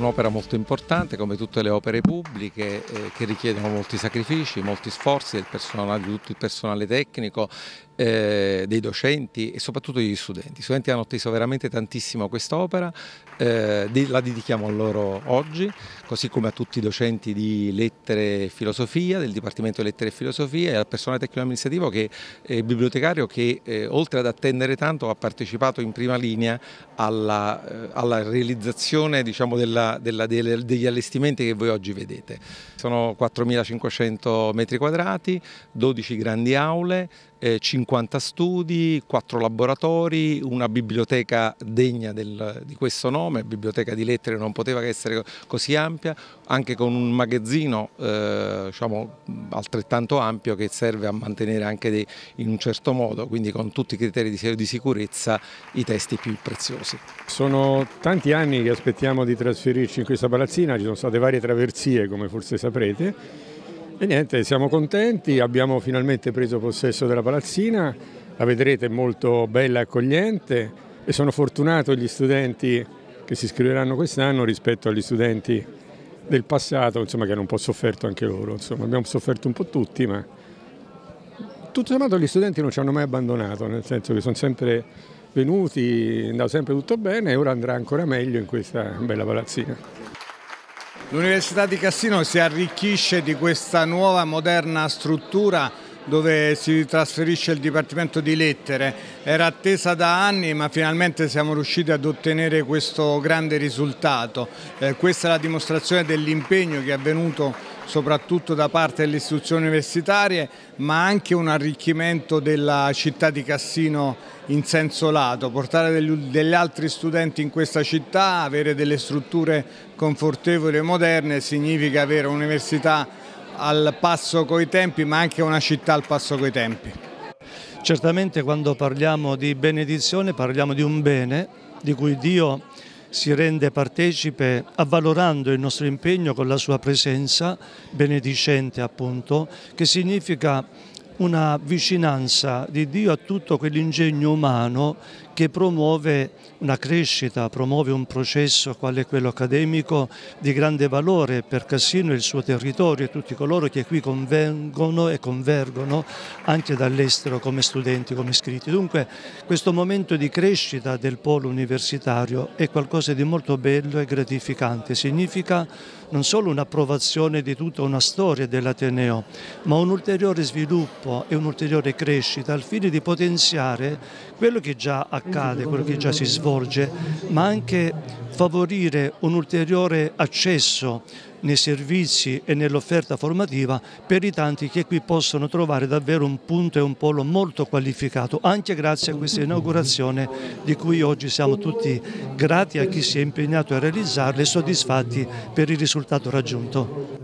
un'opera molto importante come tutte le opere pubbliche eh, che richiedono molti sacrifici, molti sforzi del personale, di tutto il personale tecnico, eh, dei docenti e soprattutto degli studenti. Gli studenti hanno atteso veramente tantissimo quest'opera, eh, la dedichiamo a loro oggi, così come a tutti i docenti di lettere e filosofia, del Dipartimento di Lettere e Filosofia e al personale tecnico amministrativo che è eh, bibliotecario che eh, oltre ad attendere tanto ha partecipato in prima linea alla, eh, alla realizzazione diciamo, della, della, degli allestimenti che voi oggi vedete. Sono 4.500 metri quadrati, 12 grandi aule, 50 eh, studi, 4 laboratori, una biblioteca degna del, di questo nome, biblioteca di lettere non poteva essere così ampia, anche con un magazzino eh, diciamo, altrettanto ampio che serve a mantenere anche dei, in un certo modo, quindi con tutti i criteri di, di sicurezza, i testi più preziosi. Sono tanti anni che aspettiamo di trasferirci in questa palazzina, ci sono state varie traversie come forse saprete e niente, siamo contenti, abbiamo finalmente preso possesso della palazzina, la vedrete molto bella e accogliente e sono fortunato gli studenti che si iscriveranno quest'anno rispetto agli studenti del passato, insomma, che hanno un po' sofferto anche loro, insomma, abbiamo sofferto un po' tutti, ma tutto sommato gli studenti non ci hanno mai abbandonato, nel senso che sono sempre venuti, andava sempre tutto bene e ora andrà ancora meglio in questa bella palazzina. L'Università di Cassino si arricchisce di questa nuova moderna struttura dove si trasferisce il Dipartimento di Lettere. Era attesa da anni ma finalmente siamo riusciti ad ottenere questo grande risultato. Eh, questa è la dimostrazione dell'impegno che è avvenuto soprattutto da parte delle istituzioni universitarie, ma anche un arricchimento della città di Cassino in senso lato, portare degli, degli altri studenti in questa città, avere delle strutture confortevoli e moderne significa avere un'università al passo coi tempi, ma anche una città al passo coi tempi. Certamente quando parliamo di benedizione parliamo di un bene di cui Dio si rende partecipe avvalorando il nostro impegno con la sua presenza benedicente appunto, che significa una vicinanza di Dio a tutto quell'ingegno umano che promuove una crescita, promuove un processo quale quello accademico di grande valore per Cassino e il suo territorio e tutti coloro che qui convengono e convergono anche dall'estero come studenti, come iscritti. Dunque questo momento di crescita del polo universitario è qualcosa di molto bello e gratificante, significa non solo un'approvazione di tutta una storia dell'Ateneo, ma un ulteriore sviluppo e un'ulteriore crescita al fine di potenziare quello che già accade, quello che già si svolge, ma anche favorire un ulteriore accesso nei servizi e nell'offerta formativa per i tanti che qui possono trovare davvero un punto e un polo molto qualificato, anche grazie a questa inaugurazione di cui oggi siamo tutti grati a chi si è impegnato a realizzarla e soddisfatti per il risultato raggiunto.